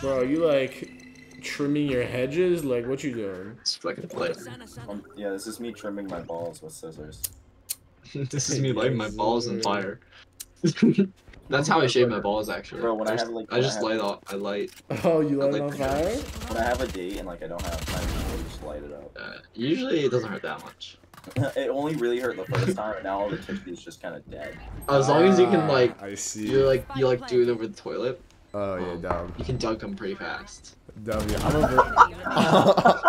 Bro, you like trimming your hedges? Like, what you doing? It's fucking lit. Um, yeah, this is me trimming my balls with scissors. this is me lighting my balls on fire. That's how I shave my balls, actually. Bro, when I just, have, like, I when I just have- light off. I light. Oh, you I light like on fire? When I have a date and like I don't have time, I just light it up. Uh, usually, it doesn't hurt that much. it only really hurt the first time, and now all the tissue is just kind of dead. As long as you can Ah, like, I see. you like, you like do it over the toilet. Oh yeah, dumb. You can dunk them pretty fast. Dumb. Yeah, I'm a. ver-